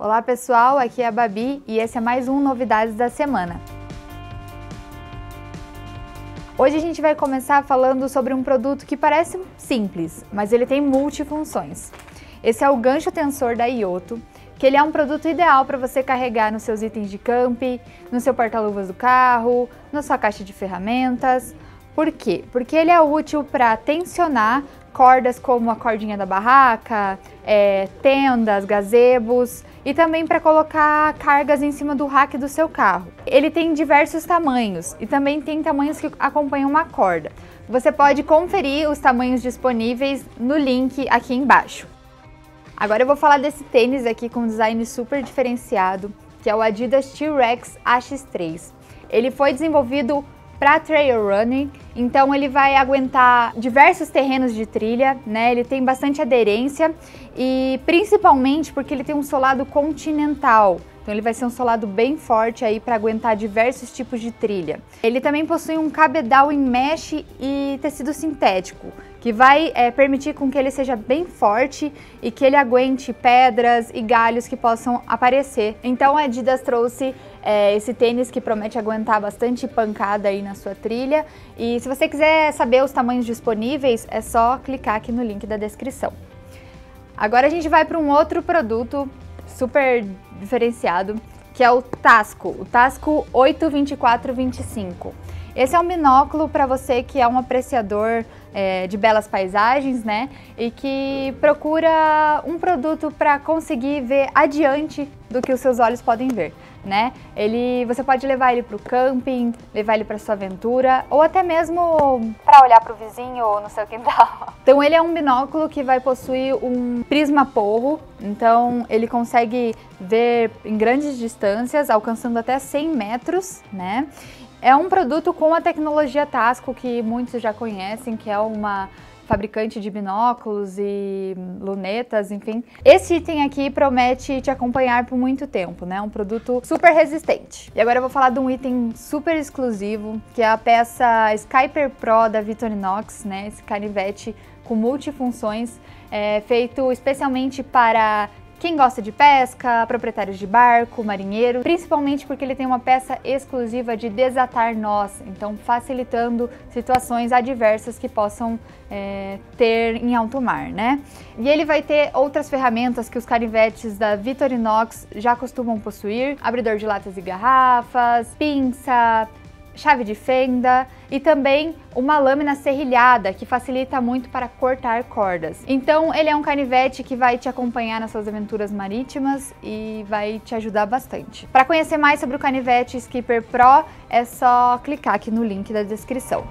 Olá pessoal, aqui é a Babi e esse é mais um Novidades da Semana. Hoje a gente vai começar falando sobre um produto que parece simples, mas ele tem multifunções. Esse é o gancho tensor da Ioto, que ele é um produto ideal para você carregar nos seus itens de camping, no seu porta-luvas do carro, na sua caixa de ferramentas. Por quê? Porque ele é útil para tensionar cordas como a cordinha da barraca, é, tendas, gazebos e também para colocar cargas em cima do rack do seu carro. Ele tem diversos tamanhos e também tem tamanhos que acompanham uma corda. Você pode conferir os tamanhos disponíveis no link aqui embaixo. Agora eu vou falar desse tênis aqui com design super diferenciado, que é o Adidas T-Rex AX3. Ele foi desenvolvido para trail running, então ele vai aguentar diversos terrenos de trilha, né? Ele tem bastante aderência e principalmente porque ele tem um solado continental. Então ele vai ser um solado bem forte aí para aguentar diversos tipos de trilha. Ele também possui um cabedal em mesh e tecido sintético, que vai é, permitir com que ele seja bem forte e que ele aguente pedras e galhos que possam aparecer. Então a Adidas trouxe é, esse tênis que promete aguentar bastante pancada aí na sua trilha. E se você quiser saber os tamanhos disponíveis, é só clicar aqui no link da descrição. Agora a gente vai para um outro produto super diferenciado, que é o Tasco, o Tasco 82425. Esse é um binóculo para você que é um apreciador é, de belas paisagens, né? E que procura um produto para conseguir ver adiante do que os seus olhos podem ver, né? Ele, você pode levar ele para o camping, levar ele para sua aventura ou até mesmo para olhar para o vizinho ou no seu quintal. Então ele é um binóculo que vai possuir um prisma porro, então ele consegue ver em grandes distâncias, alcançando até 100 metros, né? É um produto com a tecnologia Tasco que muitos já conhecem, que é uma fabricante de binóculos e lunetas, enfim. Esse item aqui promete te acompanhar por muito tempo, né? Um produto super resistente. E agora eu vou falar de um item super exclusivo, que é a peça Skyper Pro da Victorinox, né? Esse canivete com multifunções, é, feito especialmente para quem gosta de pesca, proprietários de barco, marinheiro, principalmente porque ele tem uma peça exclusiva de desatar nós, então facilitando situações adversas que possam é, ter em alto mar, né? E ele vai ter outras ferramentas que os canivetes da Victorinox já costumam possuir, abridor de latas e garrafas, pinça, chave de fenda e também uma lâmina serrilhada que facilita muito para cortar cordas. Então ele é um canivete que vai te acompanhar nas suas aventuras marítimas e vai te ajudar bastante. Para conhecer mais sobre o canivete Skipper Pro é só clicar aqui no link da descrição.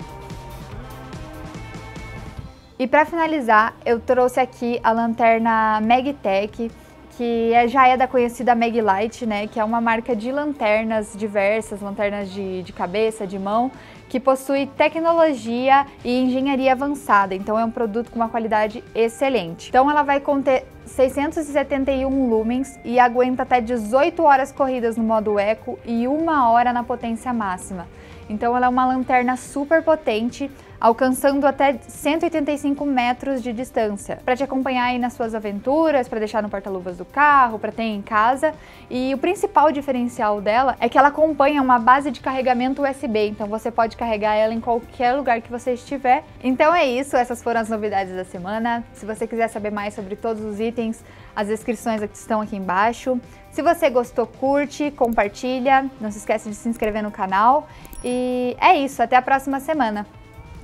E para finalizar, eu trouxe aqui a lanterna Magtech que é, já é da conhecida Maglite, né, que é uma marca de lanternas diversas, lanternas de, de cabeça, de mão, que possui tecnologia e engenharia avançada, então é um produto com uma qualidade excelente. Então ela vai conter 671 lumens e aguenta até 18 horas corridas no modo eco e uma hora na potência máxima. Então ela é uma lanterna super potente, alcançando até 185 metros de distância, para te acompanhar aí nas suas aventuras, para deixar no porta-luvas do carro, para ter em casa. E o principal diferencial dela é que ela acompanha uma base de carregamento USB, então você pode carregar ela em qualquer lugar que você estiver. Então é isso, essas foram as novidades da semana. Se você quiser saber mais sobre todos os itens, as descrições estão aqui embaixo. Se você gostou, curte, compartilha, não se esquece de se inscrever no canal. E é isso, até a próxima semana.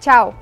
Tchau!